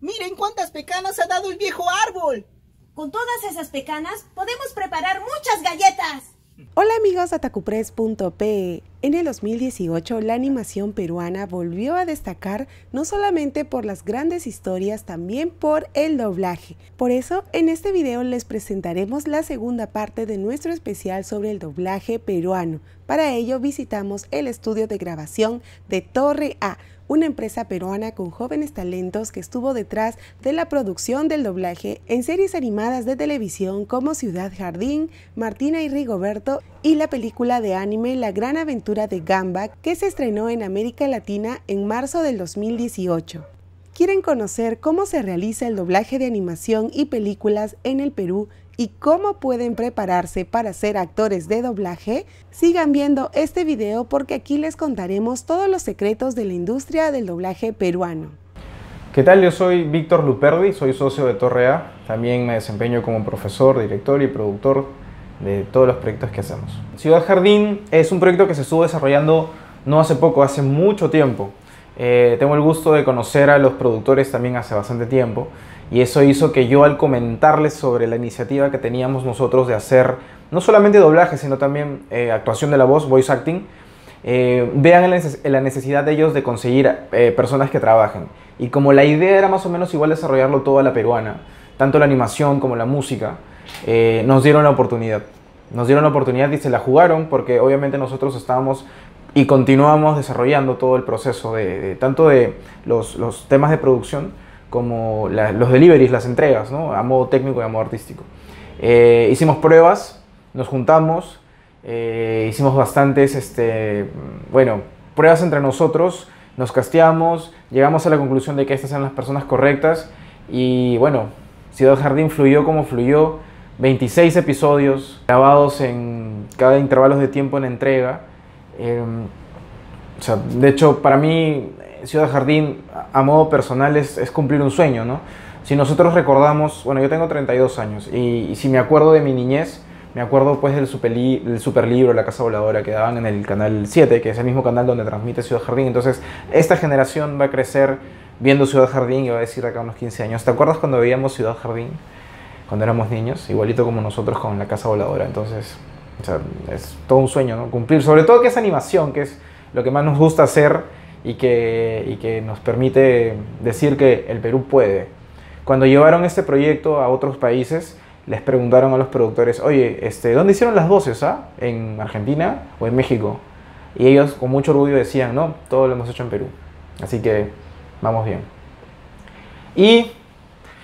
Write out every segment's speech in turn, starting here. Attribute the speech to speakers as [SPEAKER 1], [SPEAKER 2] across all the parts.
[SPEAKER 1] Miren cuántas pecanas ha dado el viejo árbol.
[SPEAKER 2] Con todas esas pecanas podemos preparar muchas galletas.
[SPEAKER 3] Hola amigos de Atacupres.pe. En el 2018 la animación peruana volvió a destacar no solamente por las grandes historias, también por el doblaje. Por eso en este video les presentaremos la segunda parte de nuestro especial sobre el doblaje peruano. Para ello visitamos el estudio de grabación de Torre A, una empresa peruana con jóvenes talentos que estuvo detrás de la producción del doblaje en series animadas de televisión como Ciudad Jardín, Martina y Rigoberto y la película de anime La Gran Aventura de Gamba que se estrenó en América Latina en marzo del 2018. ¿Quieren conocer cómo se realiza el doblaje de animación y películas en el Perú y cómo pueden prepararse para ser actores de doblaje? Sigan viendo este video porque aquí les contaremos todos los secretos de la industria del doblaje peruano.
[SPEAKER 4] ¿Qué tal? Yo soy Víctor Luperdi, soy socio de Torrea. También me desempeño como profesor, director y productor de todos los proyectos que hacemos. Ciudad Jardín es un proyecto que se estuvo desarrollando no hace poco, hace mucho tiempo. Eh, tengo el gusto de conocer a los productores también hace bastante tiempo y eso hizo que yo al comentarles sobre la iniciativa que teníamos nosotros de hacer no solamente doblaje, sino también eh, actuación de la voz, voice acting, eh, vean la necesidad de ellos de conseguir eh, personas que trabajen. Y como la idea era más o menos igual desarrollarlo todo a la peruana, tanto la animación como la música, nos dieron la oportunidad. Nos dieron la oportunidad y se la jugaron porque obviamente nosotros estábamos y continuamos desarrollando todo el proceso de, tanto de los temas de producción como los deliveries, las entregas, ¿no? a modo técnico y a modo artístico. Eh, hicimos pruebas, nos juntamos, eh, hicimos bastantes, este, bueno, pruebas entre nosotros, nos casteamos, llegamos a la conclusión de que estas eran las personas correctas y bueno, Ciudad Jardín fluyó como fluyó, 26 episodios grabados en cada intervalo de tiempo en entrega. Em, o sea, de hecho, para mí Ciudad Jardín, a modo personal, es, cumplir un sueño, ¿no? Si nosotros recordamos, bueno, yo tengo 32 años y, si me acuerdo de mi niñez, me acuerdo pues del super, del super libro La Casa Voladora que daban en el canal 7, que es el mismo canal donde transmite Ciudad Jardín. Entonces, esta generación va a crecer viendo Ciudad Jardín y va a decir acá unos 15 años, ¿te acuerdas cuando veíamos Ciudad Jardín? Cuando éramos niños, igualito como nosotros con La Casa Voladora. Entonces, es todo un sueño, ¿no? Cumplir, sobre todo que es animación, que es lo que más nos gusta hacer y que, que nos permite decir que el Perú puede. Cuando llevaron este proyecto a otros países, les preguntaron a los productores, oye, este, ¿dónde hicieron las voces? Ah? ¿En Argentina o en México? Y ellos con mucho orgullo decían, no, todo lo hemos hecho en Perú. Así que vamos bien. Y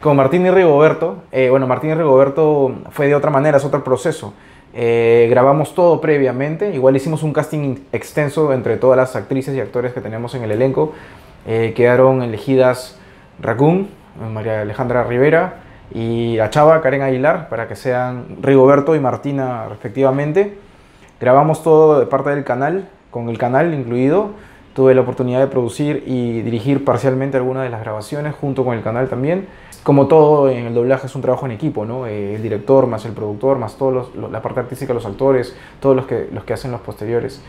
[SPEAKER 4] con Martín y Rigoberto, eh, bueno, Martín y Rigoberto fue de otra manera, es otro proceso. Eh, grabamos todo previamente, igual hicimos un casting extenso entre todas las actrices y actores que tenemos en el elenco. Eh, quedaron elegidas Raccoon, María Alejandra Rivera, y la chava Karen Aguilar, para que sean Rigoberto y Martina respectivamente. Grabamos todo de parte del canal, con el canal incluido. Tuve la oportunidad de producir y dirigir parcialmente algunas de las grabaciones junto con el canal también como todo en el doblaje es un trabajo en equipo, ¿no? Eh, el director más el productor, más todos la parte artística, los actores, todos los que, los hacen los posteriores.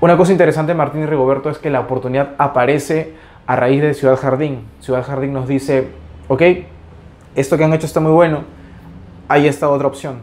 [SPEAKER 4] Una cosa interesante, Martín y Rigoberto, es que la oportunidad aparece a raíz de Ciudad Jardín. Ciudad Jardín nos dice, ok, esto que han hecho está muy bueno, hay esta otra opción.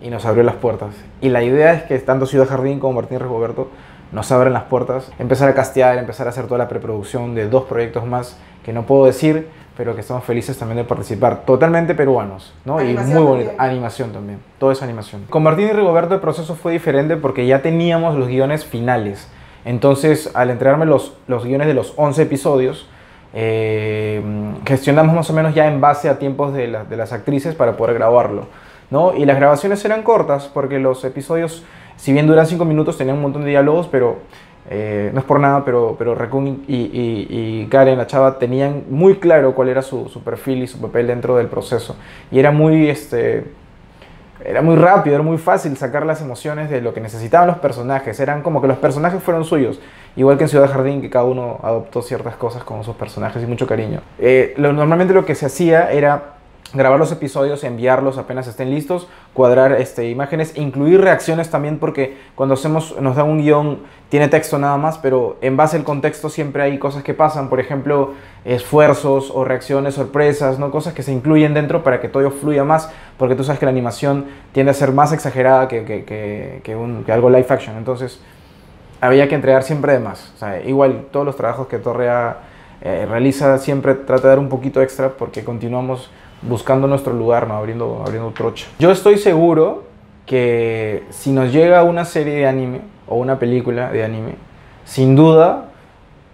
[SPEAKER 4] Y nos abrió las puertas. Y la idea es que tanto Ciudad Jardín como Martín Rigoberto nos abren las puertas, empezar a castear, empezar a hacer toda la preproducción de dos proyectos más que no puedo decir, pero que estamos felices también de participar. Totalmente peruanos, ¿no? y muy bonita. Animación también. Todo es animación. Con Martín y Rigoberto el proceso fue diferente porque ya teníamos los guiones finales. Entonces, al entregarme los, los guiones de los 11 episodios, eh, gestionamos más o menos ya en base a tiempos de, de las actrices para poder grabarlo. ¿no? Y las grabaciones eran cortas porque los episodios, si bien duran 5 minutos, tenían un montón de diálogos, pero eh, no es por nada, pero, pero Raccoon y, Karen, la chava, tenían muy claro cuál era su, su, perfil y su papel dentro del proceso. Y era muy, este, era muy rápido, era muy fácil sacar las emociones de lo que necesitaban los personajes. Eran como que los personajes fueron suyos. Igual que en Ciudad Jardín, que cada uno adoptó ciertas cosas con sus personajes y mucho cariño. Eh, lo, normalmente lo que se hacía era grabar los episodios, enviarlos apenas estén listos, cuadrar este, imágenes, incluir reacciones también porque cuando hacemos, nos dan un guion, tiene texto nada más, pero en base al contexto siempre hay cosas que pasan, por ejemplo, esfuerzos o reacciones, sorpresas, ¿no? cosas que se incluyen dentro para que todo fluya más, porque tú sabes que la animación tiende a ser más exagerada que, que, que, que algo live action, entonces había que entregar siempre de más. Igual todos los trabajos que Torrea eh, realiza siempre trata de dar un poquito extra porque continuamos buscando nuestro lugar, abriendo, abriendo trocha. Yo estoy seguro que si nos llega una serie de anime o una película de anime, sin duda,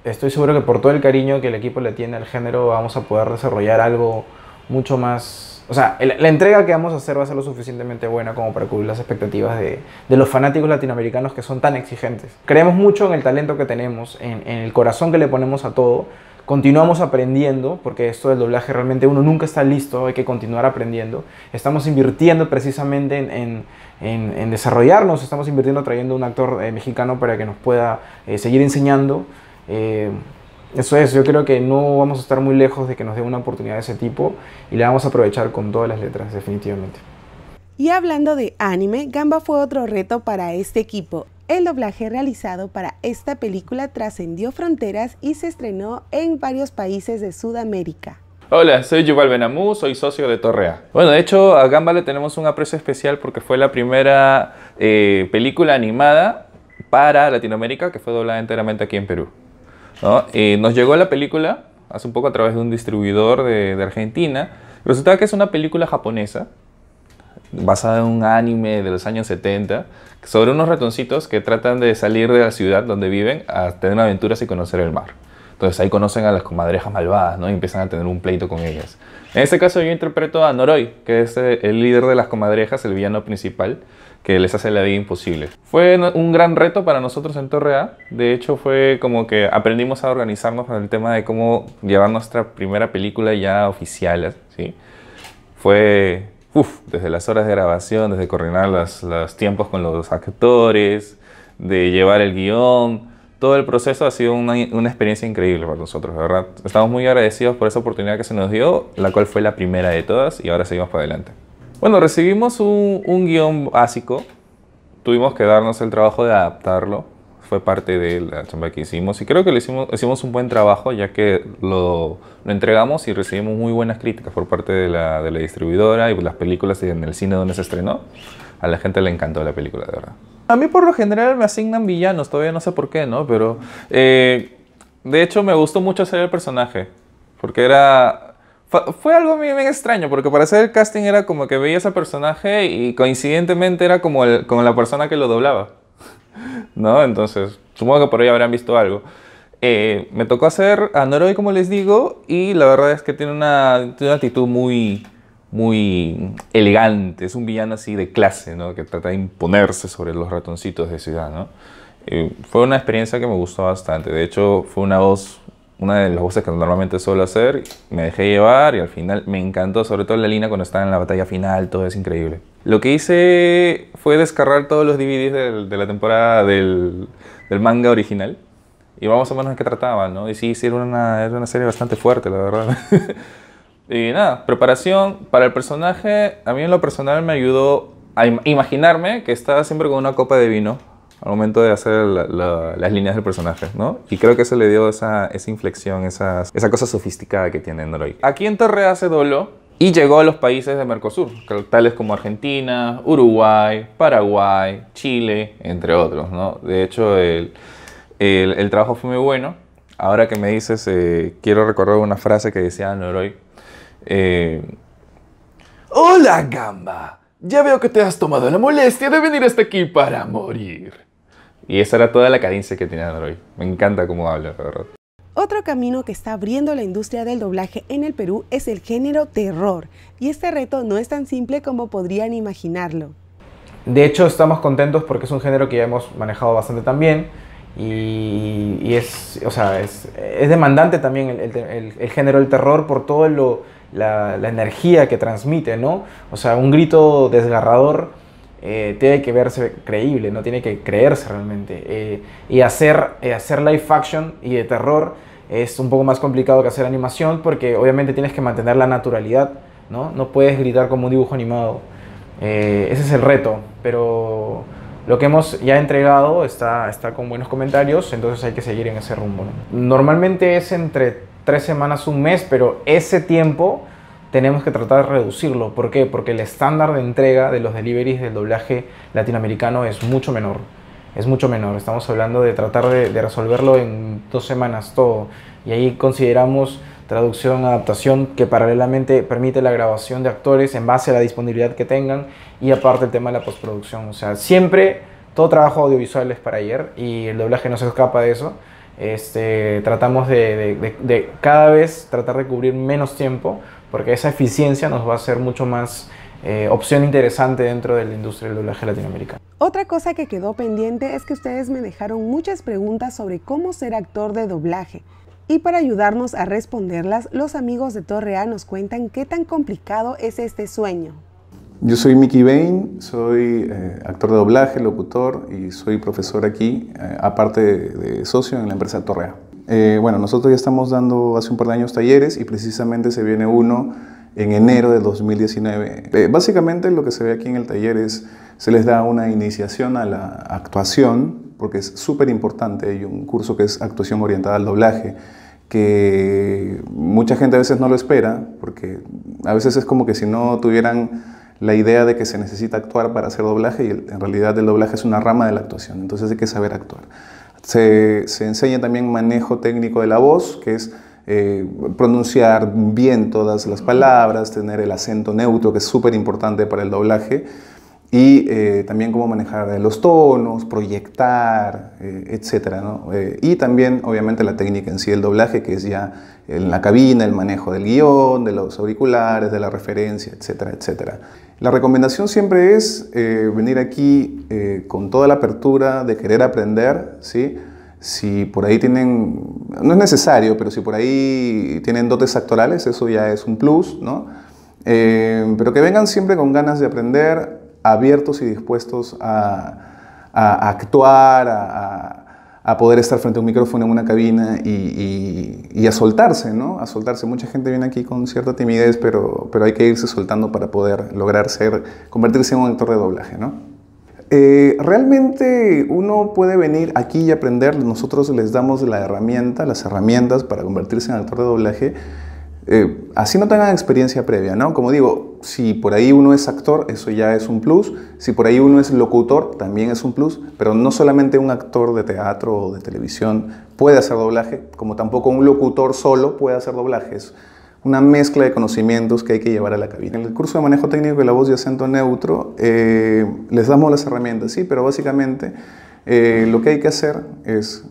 [SPEAKER 4] estoy seguro que por todo el cariño que el equipo le tiene al género vamos a poder desarrollar algo mucho más... O sea, la entrega que vamos a hacer va a ser lo suficientemente buena como para cubrir las expectativas de, los fanáticos latinoamericanos que son tan exigentes. Creemos mucho en el talento que tenemos, en, en el corazón que le ponemos a todo, continuamos aprendiendo, porque esto del doblaje realmente uno nunca está listo, hay que continuar aprendiendo. Estamos invirtiendo precisamente en, en, desarrollarnos, estamos invirtiendo trayendo un actor eh, mexicano para que nos pueda eh, seguir enseñando. Eh, eso es, yo creo que no vamos a estar muy lejos de que nos dé una oportunidad de ese tipo y la vamos a aprovechar con todas las letras, definitivamente.
[SPEAKER 3] Y hablando de anime, Gamba fue otro reto para este equipo. El doblaje realizado para esta película trascendió fronteras y se estrenó en varios países de Sudamérica.
[SPEAKER 5] Hola, soy Yuval Benamú, soy socio de Torrea. Bueno, de hecho a Gamba le tenemos un aprecio especial porque fue la primera eh, película animada para Latinoamérica que fue doblada enteramente aquí en Perú. ¿no? Eh, nos llegó la película hace un poco a través de un distribuidor de, de Argentina. Resulta que es una película japonesa basada en un anime de los años 70 sobre unos ratoncitos que tratan de salir de la ciudad donde viven a tener aventuras y conocer el mar. Entonces ahí conocen a las comadrejas malvadas, ¿no? Y empiezan a tener un pleito con ellas. En este caso yo interpreto a Noroi, que es eh, el líder de las comadrejas, el villano principal, que les hace la vida imposible. Fue un gran reto para nosotros en Torre A. De hecho fue como que aprendimos a organizarnos con el tema de cómo llevar nuestra primera película ya oficial, ¿sí? Fue desde las horas de grabación, desde coordinar los, los tiempos con los actores, de llevar el guion, todo el proceso ha sido una, una, experiencia increíble para nosotros, ¿verdad? Estamos muy agradecidos por esa oportunidad que se nos dio, la cual fue la primera de todas y ahora seguimos para adelante. Bueno, recibimos un, un guion básico, tuvimos que darnos el trabajo de adaptarlo, fue parte de la chamba que hicimos y creo que lo hicimos, hicimos un buen trabajo ya que lo, lo, entregamos y recibimos muy buenas críticas por parte de la, de la distribuidora y las películas en el cine donde se estrenó. A la gente le encantó la película, de verdad. A mí por lo general me asignan villanos, todavía no sé por qué, ¿no? Pero eh, de hecho me gustó mucho hacer el personaje, porque era... Fue algo bien, extraño, porque para hacer el casting era como que veía ese personaje y coincidentemente era como, el, como la persona que lo doblaba. ¿No? Entonces, supongo que por ahí habrán visto algo. Eh, me tocó hacer a Noroi, como les digo, y la verdad es que tiene una, tiene una actitud muy, muy elegante. Es un villano así de clase, ¿no? Que trata de imponerse sobre los ratoncitos de ciudad, ¿no? Eh, fue una experiencia que me gustó bastante. De hecho, fue una voz, una de las voces que normalmente suelo hacer. Me dejé llevar y al final me encantó, sobre todo la línea cuando estaba en la batalla final, todo es increíble. Lo que hice fue descargar todos los DVDs de, la temporada del, del, manga original y vamos a ver de qué trataba, ¿no? Y sí, sí, era una, era una serie bastante fuerte, la verdad. y nada, preparación para el personaje, a mí en lo personal me ayudó a im imaginarme que estaba siempre con una copa de vino al momento de hacer la, la, las líneas del personaje, ¿no? Y creo que eso le dio esa, esa inflexión, esa, esa cosa sofisticada que tiene Noroi. Aquí en Torre hace Dolo y llegó a los países de Mercosur, tales como Argentina, Uruguay, Paraguay, Chile, entre otros. ¿no? De hecho, el, el, trabajo fue muy bueno. Ahora que me dices, eh, quiero recordar una frase que decía Noroi. Eh,
[SPEAKER 6] Hola, Gamba. Ya veo que te has tomado la molestia de venir hasta aquí para morir.
[SPEAKER 5] Y esa era toda la cadencia que tenía Noroi. Me encanta cómo habla, la verdad.
[SPEAKER 3] Otro camino que está abriendo la industria del doblaje en el Perú es el género terror, y este reto no es tan simple como podrían imaginarlo.
[SPEAKER 4] De hecho, estamos contentos porque es un género que ya hemos manejado bastante también y, y es, o sea, es, es demandante también el, el, el, género del terror por toda la, la, energía que transmite, ¿no? O sea, un grito desgarrador eh, tiene que verse creíble, no tiene que creerse realmente. Eh, y hacer, eh, hacer live action y de terror es un poco más complicado que hacer animación porque obviamente tienes que mantener la naturalidad ¿no? No puedes gritar como un dibujo animado. Eh, ese es el reto, pero lo que hemos ya entregado está, está con buenos comentarios, entonces hay que seguir en ese rumbo. Normalmente es entre tres semanas, un mes, pero ese tiempo tenemos que tratar de reducirlo. ¿Por qué? Porque el estándar de entrega de los deliveries del doblaje latinoamericano es mucho menor. Es mucho menor. Estamos hablando de tratar de, resolverlo en dos semanas todo. Y ahí consideramos traducción, adaptación, que paralelamente permite la grabación de actores en base a la disponibilidad que tengan y aparte el tema de la postproducción. O sea, siempre todo trabajo audiovisual es para ayer y el doblaje no se escapa de eso. Este, tratamos de, de, de, cada vez tratar de cubrir menos tiempo porque esa eficiencia nos va a hacer mucho más eh, opción interesante dentro de la industria del doblaje latinoamericano.
[SPEAKER 3] Otra cosa que quedó pendiente es que ustedes me dejaron muchas preguntas sobre cómo ser actor de doblaje. Y para ayudarnos a responderlas, los amigos de Torrea nos cuentan qué tan complicado es este sueño.
[SPEAKER 7] Yo soy Mickey Bain, soy eh, actor de doblaje, locutor y soy profesor aquí, eh, aparte de, de, socio en la empresa Torrea. Eh, bueno, nosotros ya estamos dando hace un par de años talleres y precisamente se viene uno en enero de 2019. Eh, básicamente lo que se ve aquí en el taller es, se les da una iniciación a la actuación, porque es súper importante, hay un curso que es actuación orientada al doblaje, que mucha gente a veces no lo espera, porque a veces es como que si no tuvieran la idea de que se necesita actuar para hacer doblaje y en realidad el doblaje es una rama de la actuación, entonces hay que saber actuar. Se, se enseña también manejo técnico de la voz, que es eh, pronunciar bien todas las palabras, tener el acento neutro, que es súper importante para el doblaje, y eh, también cómo manejar los tonos, proyectar, eh, etc. Eh, y también, obviamente, la técnica en sí del doblaje, que es ya en la cabina, el manejo del guion, de los auriculares, de la referencia, etcétera, etcétera. La recomendación siempre es venir aquí con toda la apertura de querer aprender, ¿sí? Si por ahí tienen, no es necesario, pero si por ahí tienen dotes actorales, eso ya es un plus, ¿no? pero que vengan siempre con ganas de aprender, abiertos y dispuestos a, actuar, a, poder estar frente a un micrófono en una cabina y, y, y, a soltarse, ¿no? A soltarse. Mucha gente viene aquí con cierta timidez, pero, pero hay que irse soltando para poder lograr ser, convertirse en un actor de doblaje, ¿no? Eh, realmente uno puede venir aquí y aprender, nosotros les damos la herramienta, las herramientas para convertirse en actor de doblaje, eh, así no tengan experiencia previa, ¿no? Como digo, si por ahí uno es actor, eso ya es un plus. Si por ahí uno es locutor, también es un plus. Pero no solamente un actor de teatro o de televisión puede hacer doblaje, como tampoco un locutor solo puede hacer doblaje. Una mezcla de conocimientos que hay que llevar a la cabina. En el curso de manejo técnico de la voz y acento neutro eh, les damos las herramientas, sí, pero básicamente eh, lo que hay que hacer es,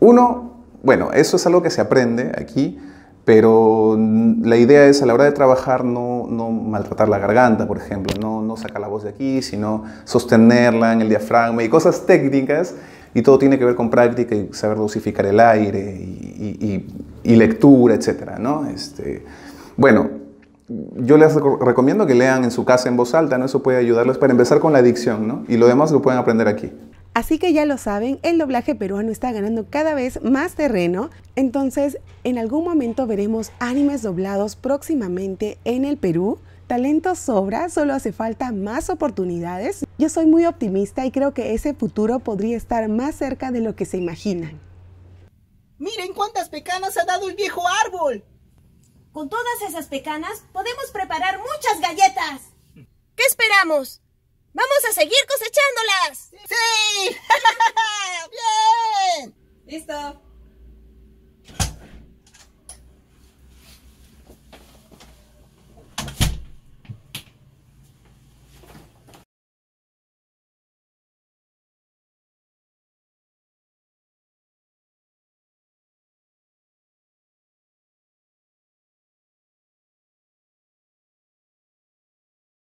[SPEAKER 7] uno, bueno, eso es algo que se aprende aquí, pero la idea es a la hora de trabajar no, no maltratar la garganta, por ejemplo, no, no, sacar la voz de aquí, sino sostenerla en el diafragma y cosas técnicas, y todo tiene que ver con práctica y saber dosificar el aire y lectura, etc. ¿no? Este, bueno, yo les recomiendo que lean en su casa en voz alta, ¿no? eso puede ayudarles para empezar con la dicción, ¿no? y lo demás lo pueden aprender aquí.
[SPEAKER 3] Así que ya lo saben, el doblaje peruano está ganando cada vez más terreno, entonces en algún momento veremos animes doblados próximamente en el Perú. Talento sobra, solo hace falta más oportunidades. Yo soy muy optimista y creo que ese futuro podría estar más cerca de lo que se imaginan.
[SPEAKER 1] Miren cuántas pecanas ha dado el viejo árbol.
[SPEAKER 2] Con todas esas pecanas podemos preparar muchas galletas. ¿Qué esperamos? ¡Vamos a seguir cosechándolas!